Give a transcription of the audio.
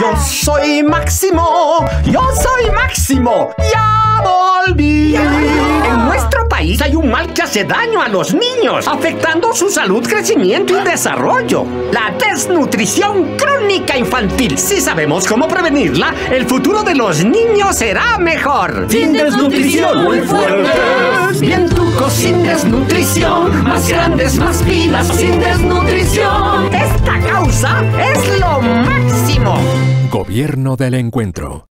Yo soy Máximo, yo soy Máximo, ya volví. En nuestro país hay un mal que hace daño a los niños, afectando su salud, crecimiento y desarrollo. La desnutrición crónica infantil. Si sabemos cómo prevenirla, el futuro de los niños será mejor. Sin desnutrición muy fuerte. Bien tucos sin desnutrición. Más grandes, más pilas sin desnutrición. Esta causa es lo máximo. Gobierno del Encuentro.